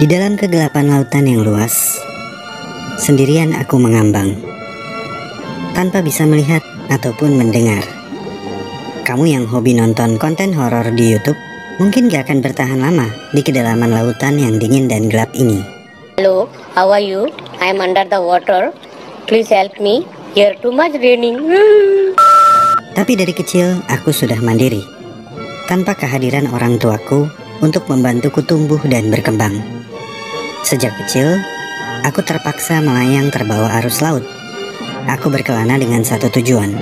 Di dalam kegelapan lautan yang luas, sendirian aku mengambang, tanpa bisa melihat ataupun mendengar. Kamu yang hobi nonton konten horor di YouTube, mungkin gak akan bertahan lama di kedalaman lautan yang dingin dan gelap ini. Hello, how are you? I'm under the water. Please help me. Here too much raining. Tapi dari kecil aku sudah mandiri, tanpa kehadiran orang tuaku untuk membantuku tumbuh dan berkembang. Sejak kecil, aku terpaksa melayang terbawa arus laut. Aku berkelana dengan satu tujuan.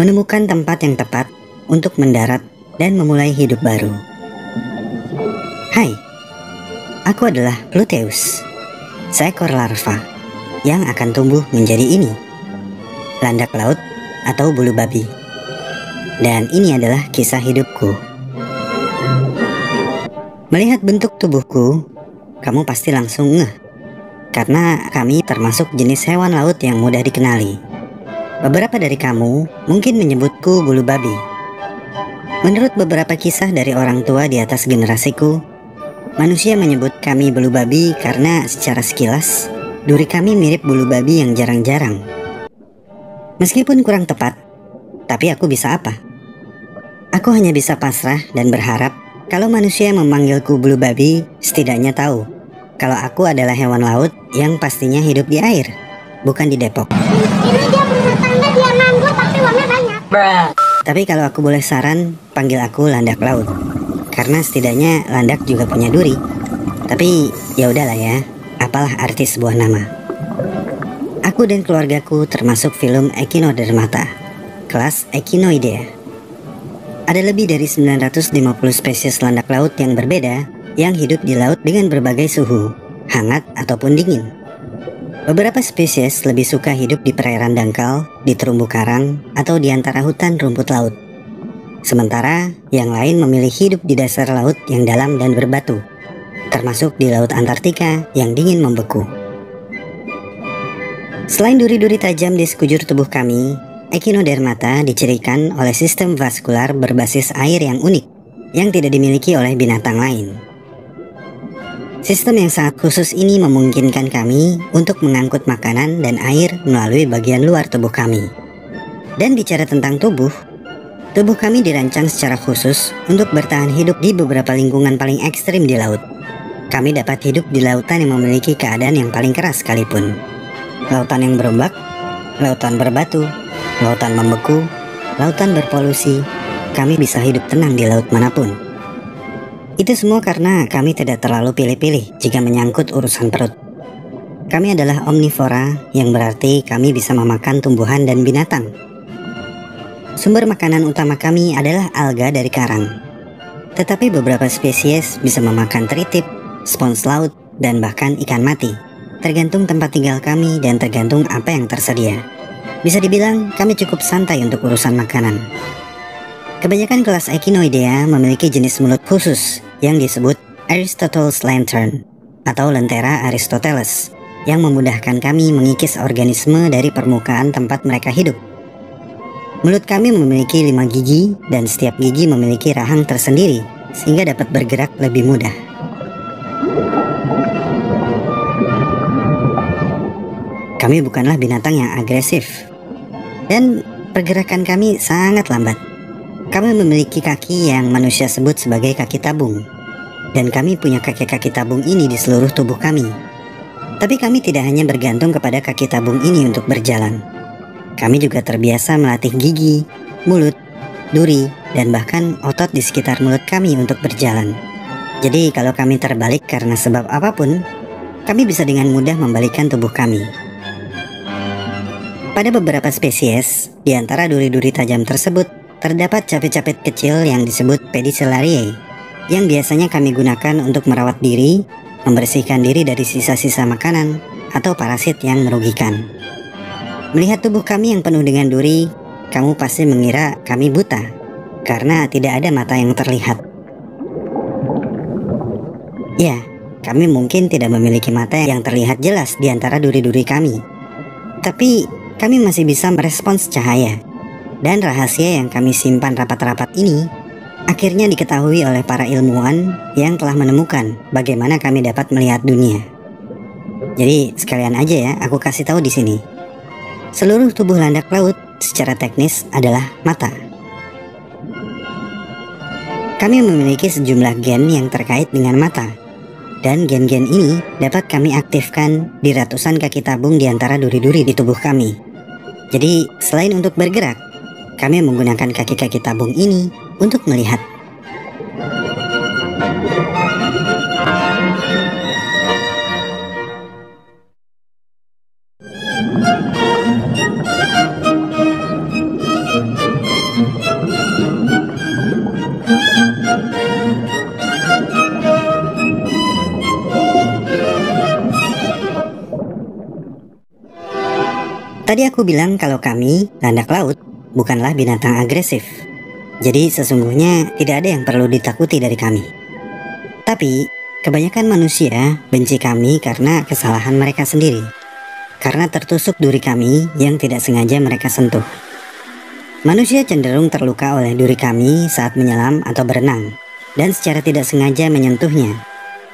Menemukan tempat yang tepat untuk mendarat dan memulai hidup baru. Hai, aku adalah Pluteus, seekor larva yang akan tumbuh menjadi ini. Landak laut atau bulu babi. Dan ini adalah kisah hidupku. Melihat bentuk tubuhku, kamu pasti langsung ngeh. Karena kami termasuk jenis hewan laut yang mudah dikenali. Beberapa dari kamu mungkin menyebutku bulu babi. Menurut beberapa kisah dari orang tua di atas generasiku, manusia menyebut kami bulu babi karena secara sekilas, duri kami mirip bulu babi yang jarang-jarang. Meskipun kurang tepat, tapi aku bisa apa? Aku hanya bisa pasrah dan berharap kalau manusia memanggilku bulu babi, setidaknya tahu kalau aku adalah hewan laut yang pastinya hidup di air, bukan di Depok. Ini dia tangga, dia nganggur tapi uangnya banyak. Tapi kalau aku boleh saran, panggil aku landak laut. Karena setidaknya landak juga punya duri. Tapi ya udahlah ya, apalah arti sebuah nama. Aku dan keluargaku termasuk film Echinodermata, kelas Echinoidea. Ada lebih dari 950 spesies landak laut yang berbeda yang hidup di laut dengan berbagai suhu, hangat ataupun dingin. Beberapa spesies lebih suka hidup di perairan dangkal, di terumbu karang, atau di antara hutan rumput laut. Sementara yang lain memilih hidup di dasar laut yang dalam dan berbatu, termasuk di laut Antartika yang dingin membeku. Selain duri-duri tajam di sekujur tubuh kami, Echinodermata dicirikan oleh sistem vaskular berbasis air yang unik yang tidak dimiliki oleh binatang lain. Sistem yang sangat khusus ini memungkinkan kami untuk mengangkut makanan dan air melalui bagian luar tubuh kami. Dan bicara tentang tubuh, tubuh kami dirancang secara khusus untuk bertahan hidup di beberapa lingkungan paling ekstrim di laut. Kami dapat hidup di lautan yang memiliki keadaan yang paling keras sekalipun. Lautan yang berombak, lautan berbatu, lautan membeku, lautan berpolusi, kami bisa hidup tenang di laut mana pun. Itu semua karena kami tidak terlalu pilih-pilih jika menyangkut urusan perut. Kami adalah omnivora yang berarti kami bisa memakan tumbuhan dan binatang. Sumber makanan utama kami adalah alga dari karang. Tetapi beberapa spesies bisa memakan teritip, spons laut, dan bahkan ikan mati. Tergantung tempat tinggal kami dan tergantung apa yang tersedia. Bisa dibilang kami cukup santai untuk urusan makanan. Kebanyakan kelas Echinoidea memiliki jenis mulut khusus yang disebut Aristotle's Lantern atau lentera Aristoteles yang memudahkan kami mengikis organisme dari permukaan tempat mereka hidup. Mulut kami memiliki lima gigi dan setiap gigi memiliki rahang tersendiri sehingga dapat bergerak lebih mudah. Kami bukanlah binatang yang agresif dan pergerakan kami sangat lambat. Kami memiliki kaki yang manusia sebut sebagai kaki tabung dan kami punya kaki-kaki tabung ini di seluruh tubuh kami. Tapi kami tidak hanya bergantung kepada kaki tabung ini untuk berjalan. Kami juga terbiasa melatih gigi, mulut, duri, dan bahkan otot di sekitar mulut kami untuk berjalan. Jadi kalau kami terbalik karena sebab apa pun, kami bisa dengan mudah membalikkan tubuh kami. Pada beberapa spesies, di antara duri-duri tajam tersebut, terdapat capit-capit kecil yang disebut pedicellariae, yang biasanya kami gunakan untuk merawat diri, membersihkan diri dari sisa-sisa makanan, atau parasit yang merugikan. Melihat tubuh kami yang penuh dengan duri, kamu pasti mengira kami buta, karena tidak ada mata yang terlihat. Ya, kami mungkin tidak memiliki mata yang terlihat jelas di antara duri-duri kami. Tapi kami masih bisa merespons cahaya. Dan rahasia yang kami simpan rapat-rapat ini akhirnya diketahui oleh para ilmuwan yang telah menemukan bagaimana kami dapat melihat dunia. Jadi sekalian aja ya, aku kasih tahu di sini. Seluruh tubuh landak laut secara teknis adalah mata. Kami memiliki sejumlah gen yang terkait dengan mata. Dan gen-gen ini dapat kami aktifkan di ratusan kaki tabung di antara duri-duri di tubuh kami. Jadi, selain untuk bergerak, kami menggunakan kaki-kaki tabung ini untuk melihat. Tadi aku bilang kalau kami, landak laut, bukanlah binatang agresif. Jadi sesungguhnya tidak ada yang perlu ditakuti dari kami. Tapi, kebanyakan manusia benci kami karena kesalahan mereka sendiri. Karena tertusuk duri kami yang tidak sengaja mereka sentuh. Manusia cenderung terluka oleh duri kami saat menyelam atau berenang, dan secara tidak sengaja menyentuhnya.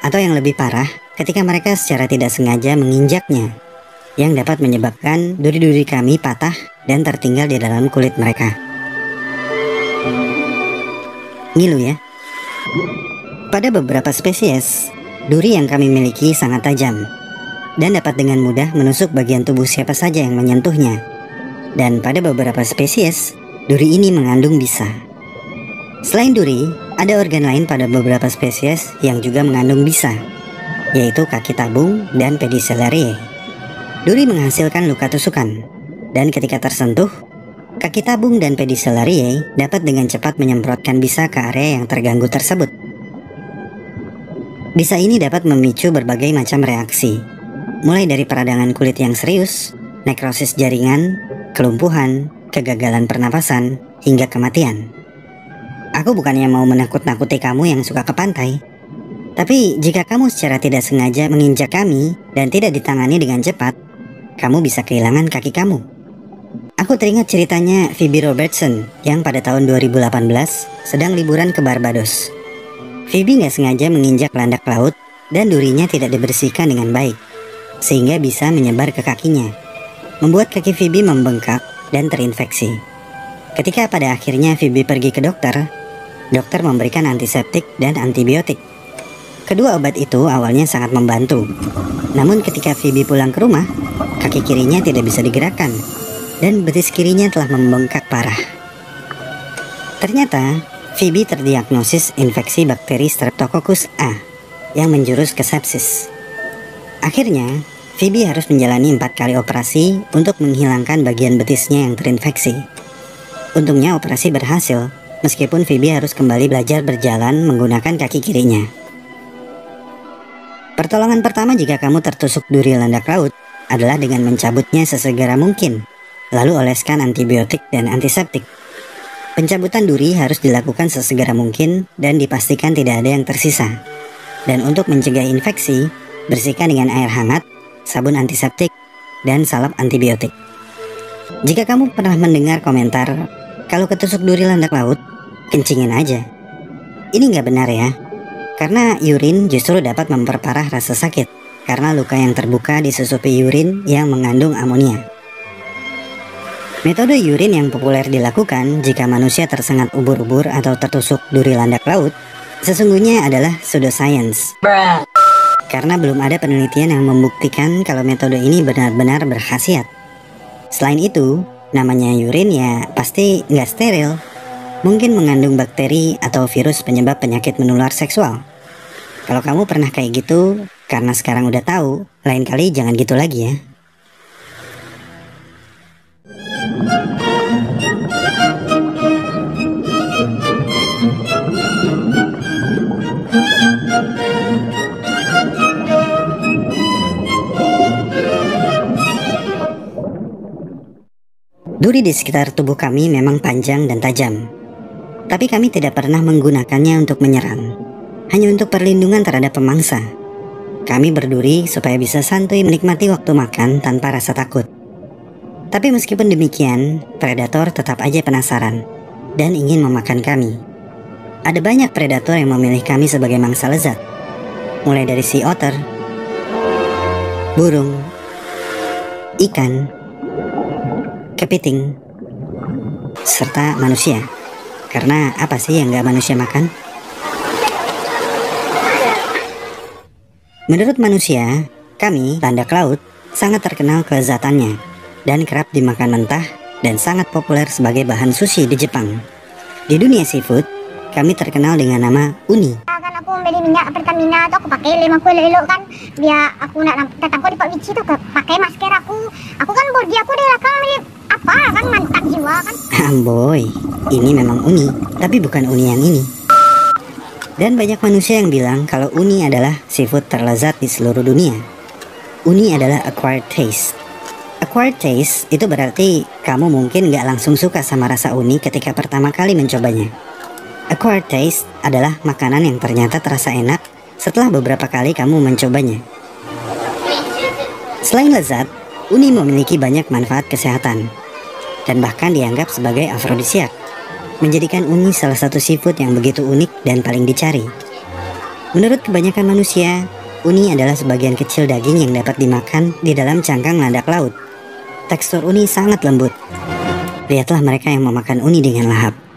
Atau yang lebih parah, ketika mereka secara tidak sengaja menginjaknya yang dapat menyebabkan duri-duri kami patah dan tertinggal di dalam kulit mereka. Ngilu ya. Pada beberapa spesies, duri yang kami miliki sangat tajam dan dapat dengan mudah menusuk bagian tubuh siapa saja yang menyentuhnya. Dan pada beberapa spesies, duri ini mengandung bisa. Selain duri, ada organ lain pada beberapa spesies yang juga mengandung bisa, yaitu kaki tabung dan pedicellariae. Duri menghasilkan luka tusukan, dan ketika tersentuh, kaki tabung dan pedicellariae dapat dengan cepat menyemprotkan bisa ke area yang terganggu tersebut. Bisa ini dapat memicu berbagai macam reaksi, mulai dari peradangan kulit yang serius, nekrosis jaringan, kelumpuhan, kegagalan pernapasan, hingga kematian. Aku bukannya mau menakut-nakuti kamu yang suka ke pantai, tapi jika kamu secara tidak sengaja menginjak kami dan tidak ditangani dengan cepat, kamu bisa kehilangan kaki kamu. Aku teringat ceritanya Phoebe Robertson yang pada tahun 2018 sedang liburan ke Barbados. Phoebe nggak sengaja menginjak landak laut dan durinya tidak dibersihkan dengan baik, sehingga bisa menyebar ke kakinya, membuat kaki Phoebe membengkak dan terinfeksi. Ketika pada akhirnya Phoebe pergi ke dokter, dokter memberikan antiseptik dan antibiotik. Kedua obat itu awalnya sangat membantu. Namun ketika Phoebe pulang ke rumah, Kaki kirinya tidak bisa digerakkan dan betis kirinya telah membengkak parah. Ternyata, Phoebe terdiagnosis infeksi bakteri Streptococcus A yang menjurus ke sepsis. Akhirnya, Phoebe harus menjalani empat kali operasi untuk menghilangkan bagian betisnya yang terinfeksi. Untungnya operasi berhasil, meskipun Phoebe harus kembali belajar berjalan menggunakan kaki kirinya. Pertolongan pertama jika kamu tertusuk duri landak laut adalah dengan mencabutnya sesegera mungkin, lalu oleskan antibiotik dan antiseptik. Pencabutan duri harus dilakukan sesegera mungkin dan dipastikan tidak ada yang tersisa. Dan untuk mencegah infeksi, bersihkan dengan air hangat, sabun antiseptik, dan salep antibiotik. Jika kamu pernah mendengar komentar, kalau ketusuk duri landak laut, kencingin aja. Ini nggak benar ya, karena urin justru dapat memperparah rasa sakit karena luka yang terbuka disusupi urin yang mengandung amonia. Metode urin yang populer dilakukan jika manusia tersengat ubur-ubur atau tertusuk duri landak laut sesungguhnya adalah pseudoscience. Karena belum ada penelitian yang membuktikan kalau metode ini benar-benar berkhasiat. Selain itu, namanya urin ya pasti nggak steril. Mungkin mengandung bakteri atau virus penyebab penyakit menular seksual. Kalau kamu pernah kayak gitu, karena sekarang udah tahu, lain kali jangan gitu lagi ya. Duri di sekitar tubuh kami memang panjang dan tajam, tapi kami tidak pernah menggunakannya untuk menyerang, hanya untuk perlindungan terhadap pemangsa. Kami berduri supaya bisa santuy menikmati waktu makan tanpa rasa takut. Tapi meskipun demikian, predator tetap aja penasaran dan ingin memakan kami. ada banyak predator yang memilih kami sebagai mangsa lezat. Mulai dari sea otter, burung, ikan, kepiting, serta manusia. Karena apa sih yang gak manusia makan? Menurut manusia, kami, landak laut, sangat terkenal kelezatannya dan kerap dimakan mentah dan sangat populer sebagai bahan sushi di Jepang. Di dunia seafood, kami terkenal dengan nama uni. kan aku beli minyak Pertamina tuh aku pakai lima aku elok kan biar aku nak datang di Pak Wici tuh pakai masker aku aku kan body aku di belakang ini apa kan mantap jiwa kan Amboy, ini memang uni, tapi bukan uni yang ini. Dan banyak manusia yang bilang kalau uni adalah seafood terlezat di seluruh dunia. Uni adalah acquired taste. Acquired taste itu berarti kamu mungkin nggak langsung suka sama rasa uni ketika pertama kali mencobanya. Acquired taste adalah makanan yang ternyata terasa enak setelah beberapa kali kamu mencobanya. Selain lezat, uni memiliki banyak manfaat kesehatan dan bahkan dianggap sebagai afrodisiak, menjadikan uni salah satu seafood yang begitu unik dan paling dicari. Menurut kebanyakan manusia, uni adalah sebagian kecil daging yang dapat dimakan di dalam cangkang landak laut. Tekstur uni sangat lembut. Lihatlah mereka yang memakan uni dengan lahap.